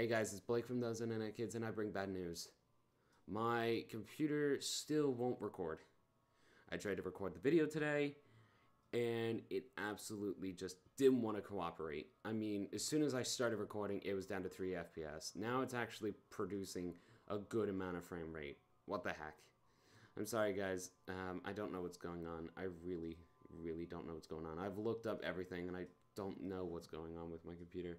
Hey guys, it's Blake from Those Internet Kids, and I bring bad news. My computer still won't record. I tried to record the video today, and it absolutely just didn't want to cooperate. I mean, as soon as I started recording, it was down to 3 FPS. Now it's actually producing a good amount of frame rate. What the heck? I'm sorry, guys. Um, I don't know what's going on. I really, really don't know what's going on. I've looked up everything, and I don't know what's going on with my computer.